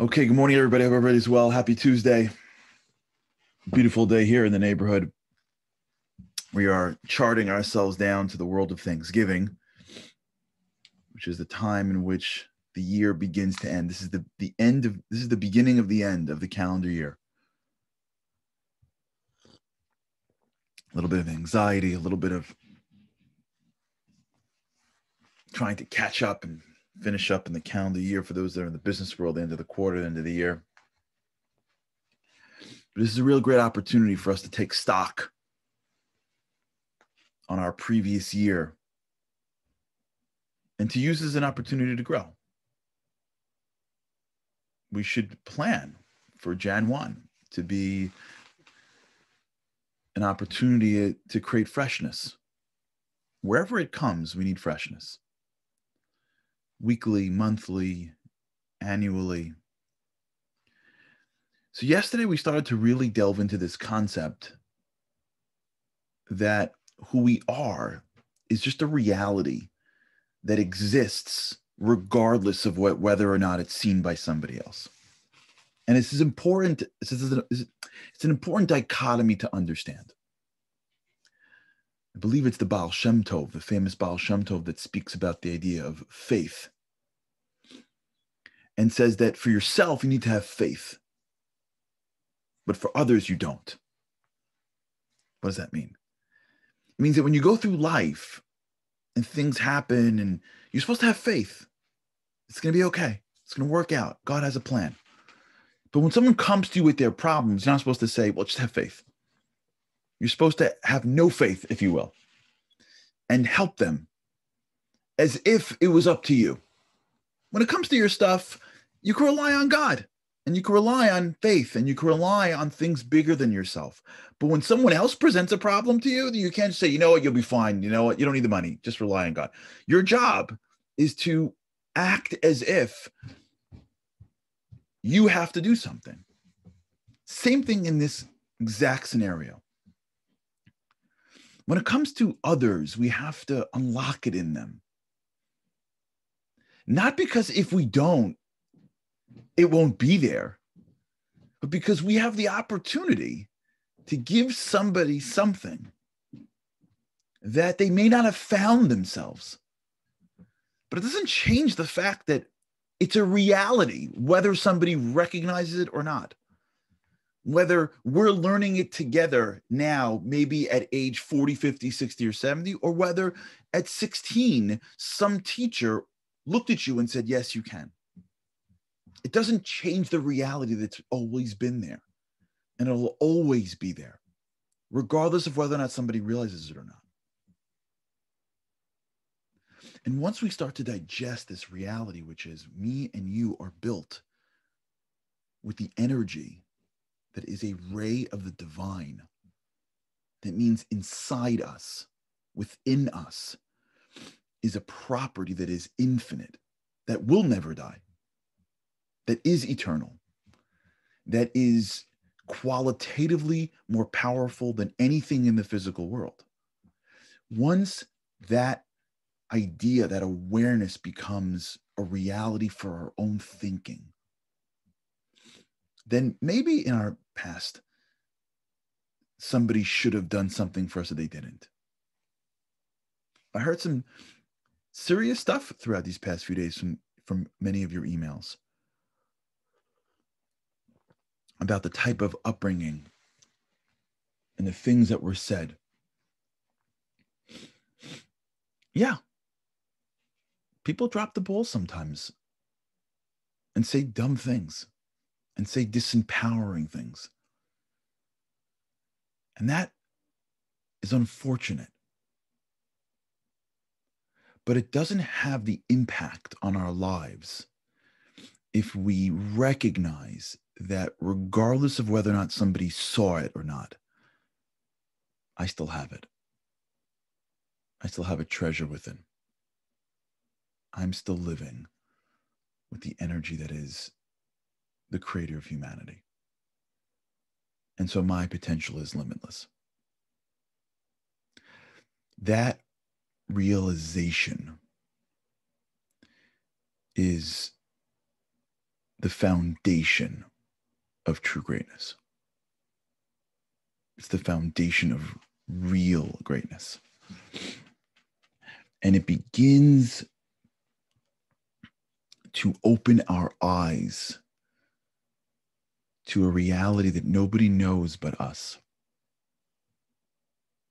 Okay, good morning, everybody. Hope everybody's well. Happy Tuesday. Beautiful day here in the neighborhood. We are charting ourselves down to the world of Thanksgiving, which is the time in which the year begins to end. This is the, the end of this is the beginning of the end of the calendar year. A little bit of anxiety, a little bit of trying to catch up and finish up in the calendar year for those that are in the business world, the end of the quarter, the end of the year. But this is a real great opportunity for us to take stock on our previous year and to use as an opportunity to grow. We should plan for Jan 1 to be an opportunity to create freshness. Wherever it comes, we need freshness weekly, monthly, annually. So, yesterday we started to really delve into this concept that who we are is just a reality that exists regardless of what, whether or not it's seen by somebody else. And this is important. This is it's an important dichotomy to understand. I believe it's the Baal Shem Tov, the famous Baal Shem Tov, that speaks about the idea of faith and says that for yourself, you need to have faith, but for others, you don't. What does that mean? It means that when you go through life and things happen and you're supposed to have faith, it's going to be okay. It's going to work out. God has a plan. But when someone comes to you with their problems, you're not supposed to say, well, just have faith. You're supposed to have no faith, if you will, and help them as if it was up to you. When it comes to your stuff, you can rely on God and you can rely on faith and you can rely on things bigger than yourself. But when someone else presents a problem to you, you can't say, you know what, you'll be fine. You know what, you don't need the money. Just rely on God. Your job is to act as if you have to do something. Same thing in this exact scenario. When it comes to others, we have to unlock it in them. Not because if we don't, it won't be there, but because we have the opportunity to give somebody something that they may not have found themselves. But it doesn't change the fact that it's a reality, whether somebody recognizes it or not. Whether we're learning it together now, maybe at age 40, 50, 60, or 70, or whether at 16, some teacher looked at you and said, Yes, you can. It doesn't change the reality that's always been there. And it'll always be there, regardless of whether or not somebody realizes it or not. And once we start to digest this reality, which is me and you are built with the energy that is a ray of the divine, that means inside us, within us, is a property that is infinite, that will never die, that is eternal, that is qualitatively more powerful than anything in the physical world. Once that idea, that awareness becomes a reality for our own thinking, then maybe in our past, somebody should have done something for us that they didn't. I heard some serious stuff throughout these past few days from, from many of your emails about the type of upbringing and the things that were said. Yeah, people drop the ball sometimes and say dumb things and say disempowering things. And that is unfortunate. But it doesn't have the impact on our lives if we recognize that regardless of whether or not somebody saw it or not, I still have it. I still have a treasure within. I'm still living with the energy that is the creator of humanity. And so my potential is limitless. That realization is the foundation of true greatness. It's the foundation of real greatness. And it begins to open our eyes to a reality that nobody knows but us.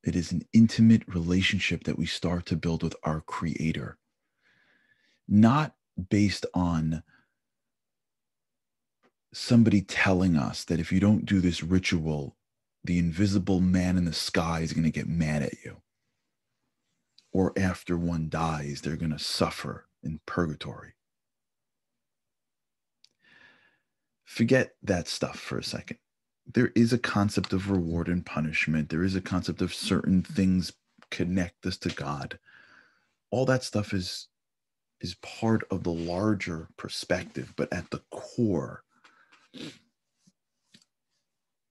It is an intimate relationship that we start to build with our Creator, not based on somebody telling us that if you don't do this ritual, the invisible man in the sky is going to get mad at you. Or after one dies, they're going to suffer in purgatory. Forget that stuff for a second. There is a concept of reward and punishment. There is a concept of certain things connect us to God. All that stuff is is part of the larger perspective, but at the core,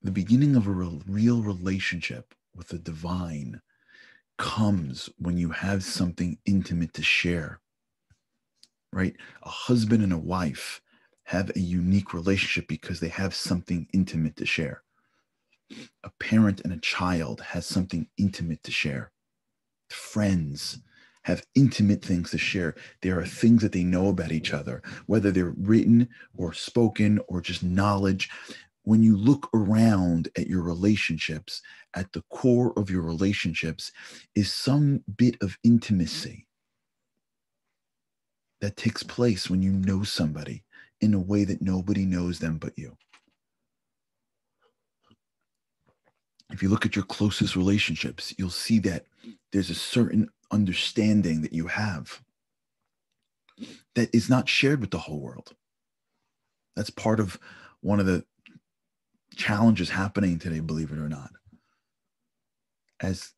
the beginning of a real relationship with the divine comes when you have something intimate to share. Right? A husband and a wife have a unique relationship because they have something intimate to share. A parent and a child has something intimate to share. Friends have intimate things to share. There are things that they know about each other, whether they're written or spoken or just knowledge. When you look around at your relationships, at the core of your relationships is some bit of intimacy that takes place when you know somebody in a way that nobody knows them but you. If you look at your closest relationships, you'll see that there's a certain understanding that you have that is not shared with the whole world. That's part of one of the challenges happening today, believe it or not. As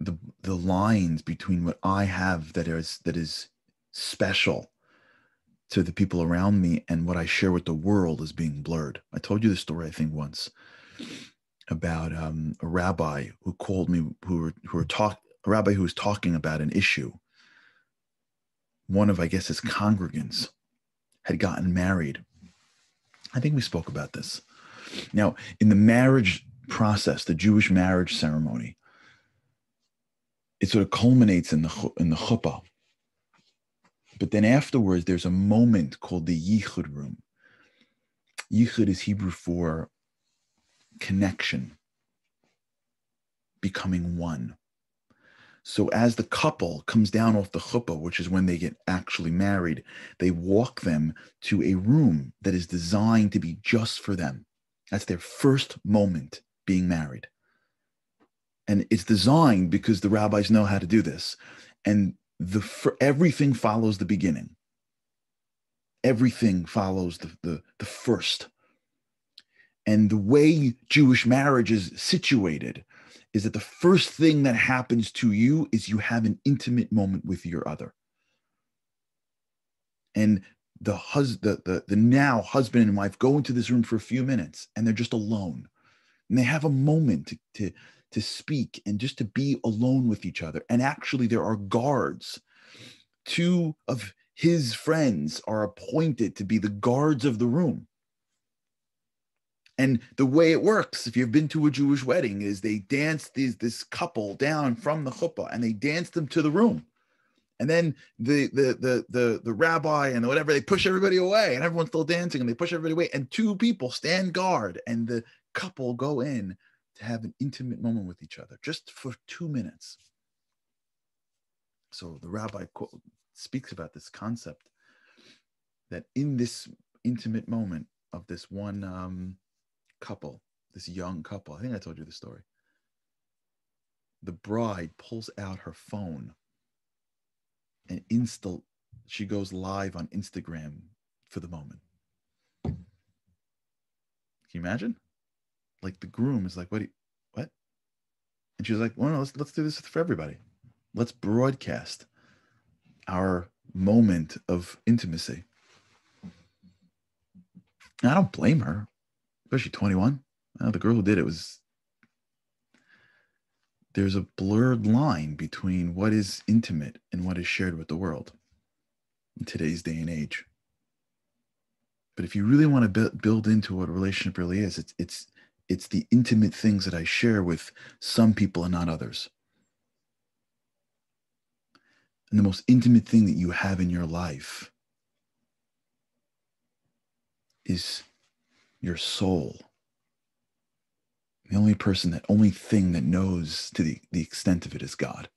the the lines between what I have that is that is special to the people around me and what I share with the world is being blurred. I told you the story, I think, once about um, a rabbi who called me, who were, who were talk, a rabbi who was talking about an issue. One of, I guess, his congregants had gotten married. I think we spoke about this. Now, in the marriage process, the Jewish marriage ceremony, it sort of culminates in the in the chuppah, but then afterwards, there's a moment called the Yichud room. Yichud is Hebrew for connection, becoming one. So as the couple comes down off the chuppah, which is when they get actually married, they walk them to a room that is designed to be just for them. That's their first moment being married. And it's designed because the rabbis know how to do this. And the for everything follows the beginning. Everything follows the, the, the first. And the way jewish marriage is situated is that the first thing that happens to you is you have an intimate moment with your other. And the hus- the, the, the now husband and wife go into this room for a few minutes and they're just alone. And they have a moment to, to to speak and just to be alone with each other. And actually, there are guards. Two of his friends are appointed to be the guards of the room. And the way it works, if you've been to a Jewish wedding, is they dance these, this couple down from the chuppah and they dance them to the room. And then the, the the the the rabbi and whatever they push everybody away, and everyone's still dancing, and they push everybody away. And two people stand guard, and the couple go in to have an intimate moment with each other just for two minutes. So the rabbi speaks about this concept that in this intimate moment of this one um, couple, this young couple, I think I told you the story. The bride pulls out her phone and insta she goes live on Instagram for the moment. Can you imagine? Like the groom is like, what? You, what? And she's like, well, no, let's let's do this for everybody. Let's broadcast our moment of intimacy. And I don't blame her, especially 21. Well, the girl who did it was. There's a blurred line between what is intimate and what is shared with the world in today's day and age. But if you really want to build into what a relationship really is, it's it's it's the intimate things that I share with some people and not others. And the most intimate thing that you have in your life is your soul. The only person, that only thing that knows to the, the extent of it is God.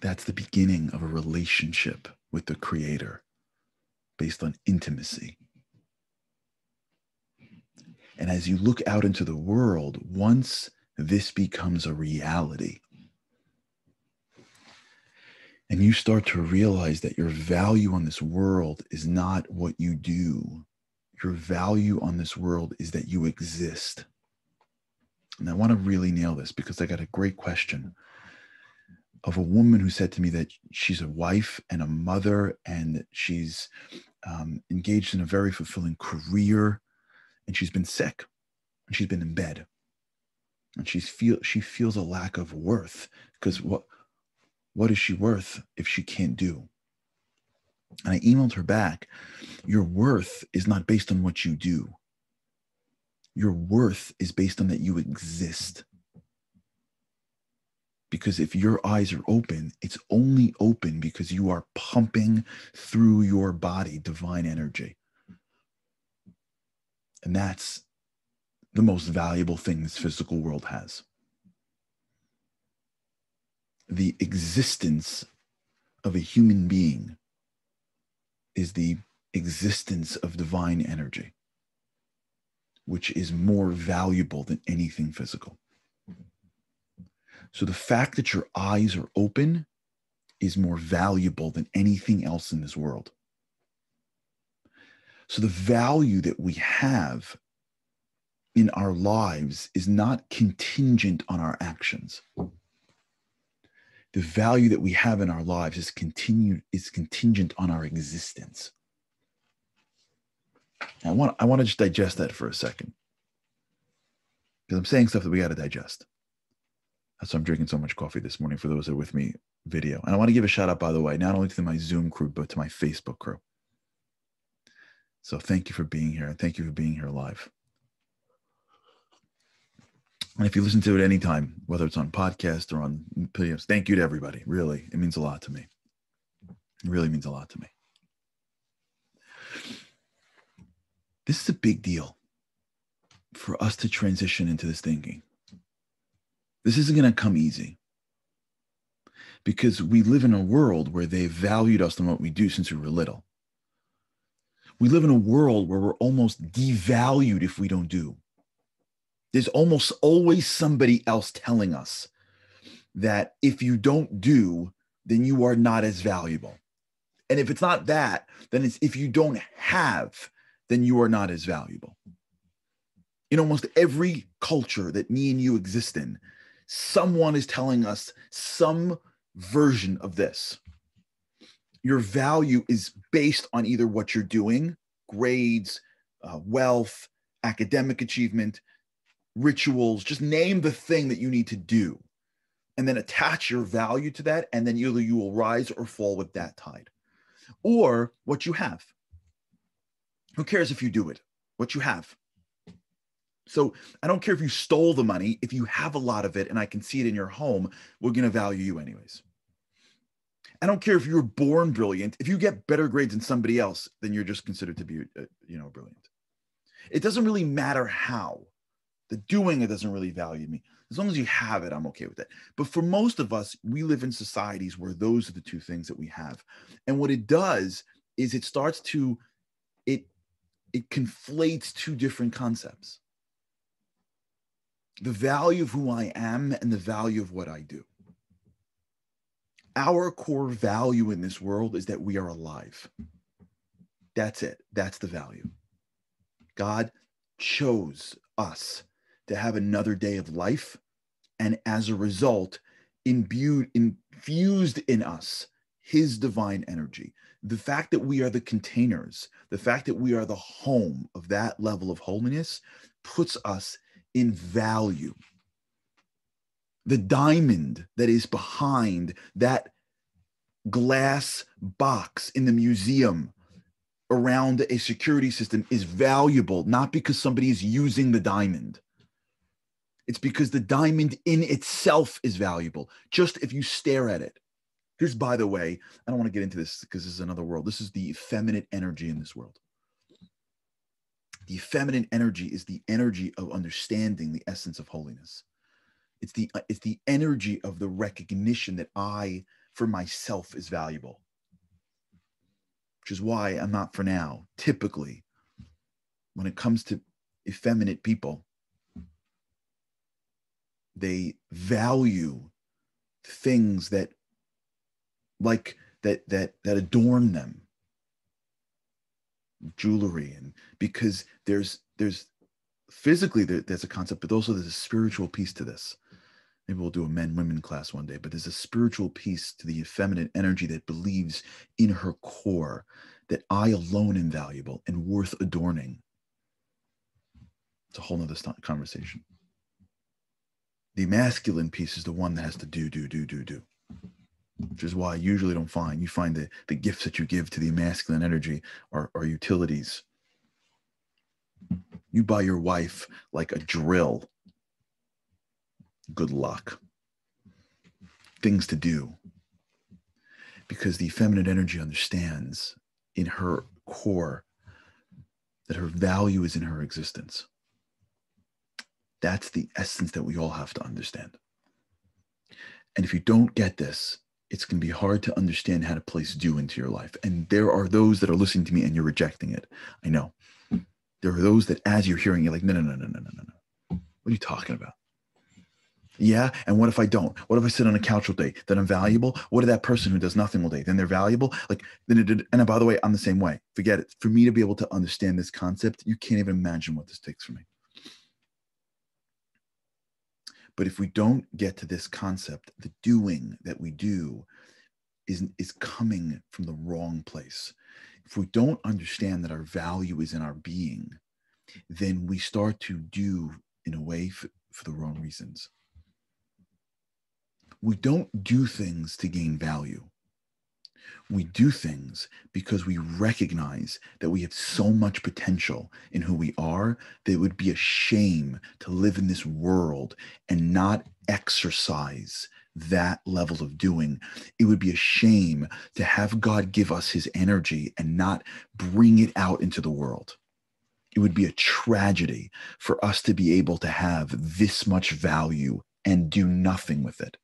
That's the beginning of a relationship with the Creator based on intimacy. And as you look out into the world, once this becomes a reality, and you start to realize that your value on this world is not what you do, your value on this world is that you exist. And I want to really nail this because I got a great question of a woman who said to me that she's a wife and a mother and she's um, engaged in a very fulfilling career and she's been sick and she's been in bed. And she's feel she feels a lack of worth because what what is she worth if she can't do? And i emailed her back your worth is not based on what you do. Your worth is based on that you exist. Because if your eyes are open, it's only open because you are pumping through your body divine energy. And that's the most valuable thing this physical world has. The existence of a human being is the existence of divine energy, which is more valuable than anything physical. So the fact that your eyes are open is more valuable than anything else in this world. So the value that we have in our lives is not contingent on our actions. The value that we have in our lives is continued is contingent on our existence. I want I want to just digest that for a second. Because I'm saying stuff that we got to digest. That's why I'm drinking so much coffee this morning for those that are with me video. And I want to give a shout out, by the way, not only to my Zoom crew, but to my Facebook crew. So thank you for being here. And thank you for being here live. And if you listen to it anytime, whether it's on podcast or on videos, thank you to everybody. Really, it means a lot to me. It really means a lot to me. This is a big deal for us to transition into this thinking. This isn't going to come easy because we live in a world where they valued us on what we do since we were little. We live in a world where we're almost devalued if we don't do. There's almost always somebody else telling us that if you don't do, then you are not as valuable. And if it's not that, then it's if you don't have, then you are not as valuable. In almost every culture that me and you exist in, someone is telling us some version of this. Your value is based on either what you're doing, grades, uh, wealth, academic achievement, rituals, just name the thing that you need to do. And then attach your value to that. And then either you will rise or fall with that tide. Or what you have. Who cares if you do it? What you have. So I don't care if you stole the money, if you have a lot of it and I can see it in your home, we're going to value you anyways. I don't care if you were born brilliant. If you get better grades than somebody else, then you're just considered to be, uh, you know, brilliant. It doesn't really matter how. The doing it doesn't really value me. As long as you have it, I'm okay with that. But for most of us, we live in societies where those are the two things that we have. And what it does is it starts to it it conflates two different concepts the value of who I am and the value of what I do. Our core value in this world is that we are alive. That's it. That's the value. God chose us to have another day of life. And as a result, imbued, infused in us his divine energy. The fact that we are the containers, the fact that we are the home of that level of holiness puts us in value. The diamond that is behind that glass box in the museum around a security system is valuable, not because somebody is using the diamond. It's because the diamond in itself is valuable, just if you stare at it. Here's, by the way, I don't want to get into this because this is another world. This is the feminine energy in this world. The feminine energy is the energy of understanding the essence of holiness. It's the uh, it's the energy of the recognition that I for myself is valuable. Which is why I'm not for now. Typically, when it comes to effeminate people, they value things that like that that that adorn them jewelry and because there's there's physically there, there's a concept but also there's a spiritual piece to this maybe we'll do a men women class one day but there's a spiritual piece to the effeminate energy that believes in her core that i alone am valuable and worth adorning it's a whole nother conversation the masculine piece is the one that has to do do do do do which is why I usually don't find you find the, the gifts that you give to the masculine energy are, are utilities. You buy your wife like a drill good luck, things to do. Because the feminine energy understands in her core that her value is in her existence. That's the essence that we all have to understand. And if you don't get this, it's going to be hard to understand how to place do into your life. And there are those that are listening to me and you're rejecting it. I know. There are those that, as you're hearing, you're like, no, no, no, no, no, no, no. What are you talking about? Yeah. And what if I don't? What if I sit on a couch all day? Then I'm valuable. What if that person who does nothing all day? Then they're valuable. Like, then it, did. and by the way, I'm the same way. Forget it. For me to be able to understand this concept, you can't even imagine what this takes for me. But if we don't get to this concept, the doing that we do is, is coming from the wrong place. If we don't understand that our value is in our being, then we start to do in a way for, for the wrong reasons. We don't do things to gain value. We do things because we recognize that we have so much potential in who we are that it would be a shame to live in this world and not exercise that level of doing. It would be a shame to have God give us his energy and not bring it out into the world. It would be a tragedy for us to be able to have this much value and do nothing with it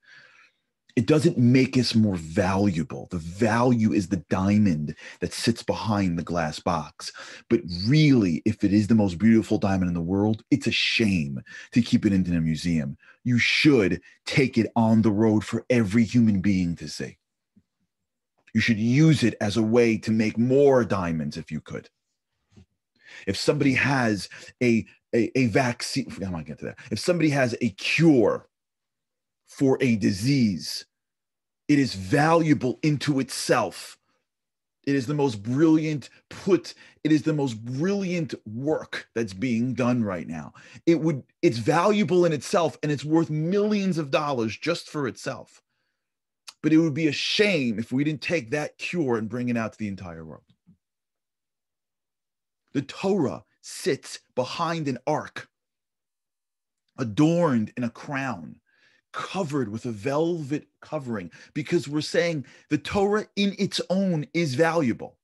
it doesn't make us more valuable. The value is the diamond that sits behind the glass box. But really, if it is the most beautiful diamond in the world, it's a shame to keep it in a museum. You should take it on the road for every human being to see. You should use it as a way to make more diamonds if you could. If somebody has a, a, a vaccine, oh I'm not get to that. If somebody has a cure for a disease, it is valuable into itself. It is the most brilliant put, it is the most brilliant work that's being done right now. It would, it's valuable in itself and it's worth millions of dollars just for itself. But it would be a shame if we didn't take that cure and bring it out to the entire world. The Torah sits behind an ark, adorned in a crown covered with a velvet covering because we're saying the Torah in its own is valuable.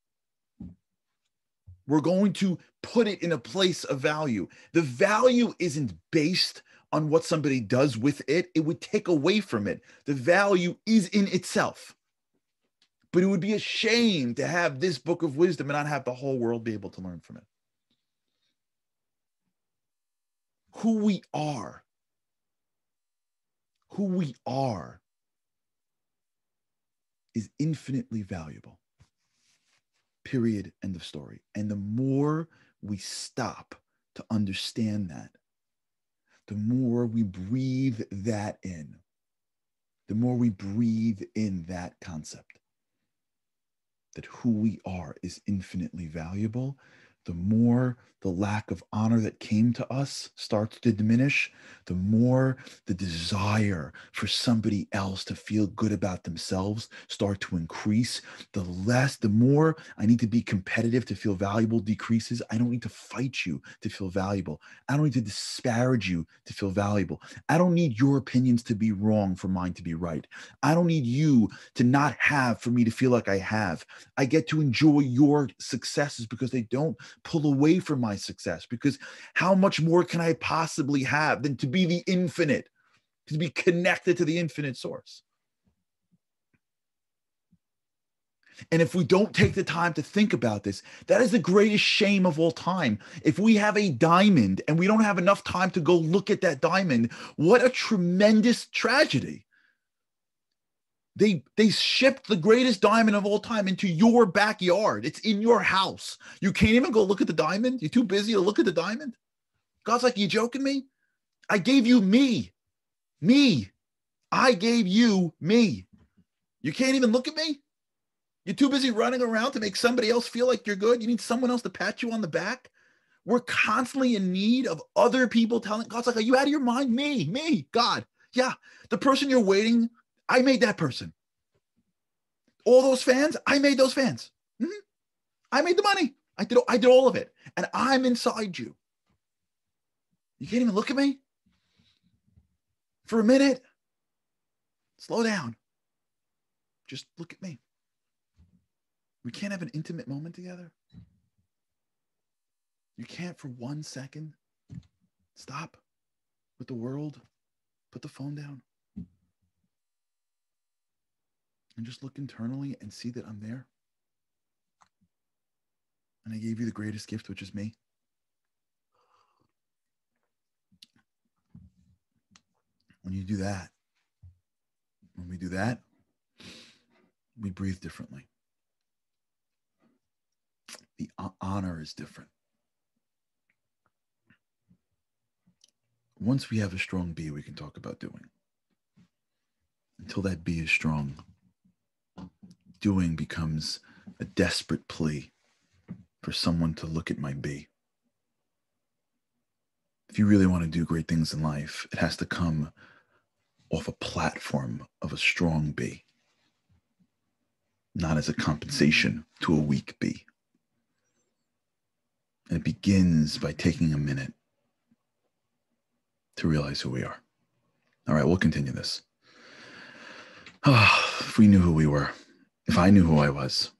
We're going to put it in a place of value. The value isn't based on what somebody does with it, it would take away from it. The value is in itself. But it would be a shame to have this book of wisdom and not have the whole world be able to learn from it. Who we are who we are is infinitely valuable. Period. End of story. And the more we stop to understand that, the more we breathe that in, the more we breathe in that concept that who we are is infinitely valuable, the more the lack of honor that came to us starts to diminish, the more the desire for somebody else to feel good about themselves start to increase, the less, the more I need to be competitive to feel valuable decreases. I don't need to fight you to feel valuable. I don't need to disparage you to feel valuable. I don't need your opinions to be wrong for mine to be right. I don't need you to not have for me to feel like I have. I get to enjoy your successes because they don't pull away from my success. Because how much more can I possibly have than to be the infinite, to be connected to the infinite source? And if we don't take the time to think about this, that is the greatest shame of all time. If we have a diamond and we don't have enough time to go look at that diamond, what a tremendous tragedy. They they shipped the greatest diamond of all time into your backyard. It's in your house. You can't even go look at the diamond. You're too busy to look at the diamond. God's like, you joking me? I gave you me. Me. I gave you me. You can't even look at me? You're too busy running around to make somebody else feel like you're good. You need someone else to pat you on the back. We're constantly in need of other people telling God's like, Are you out of your mind? Me, me, God. Yeah. The person you're waiting I made that person. All those fans, I made those fans. Mm-hmm. I made the money. I did, I did all of it. And I'm inside you. You can't even look at me for a minute. Slow down. Just look at me. We can't have an intimate moment together. You can't for one second stop with the world, put the phone down and just look internally and see that I'm there. And I gave you the greatest gift, which is me. When you do that, when we do that, we breathe differently. The honor is different. Once we have a strong B, we can talk about doing. Until that B is strong, doing becomes a desperate plea for someone to look at my B. If you really want to do great things in life, it has to come off a platform of a strong B, not as a compensation to a weak B. And it begins by taking a minute to realize who we are. All right, we'll continue this. Oh, if we knew who we were. If I knew who I was,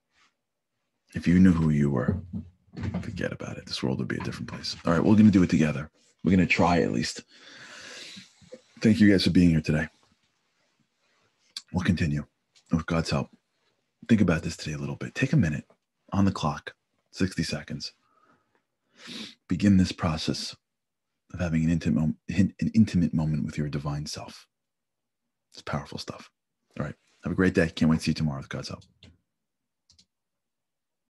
if you knew who you were, forget about it. This world would be a different place. All right, we're going to do it together. We're going to try at least. Thank you guys for being here today. We'll continue with God's help. Think about this today a little bit. Take a minute on the clock, 60 seconds. Begin this process of having an intimate, an intimate moment with your divine self. It's powerful stuff. All right. Have a great day. Can't wait to see you tomorrow with God's help.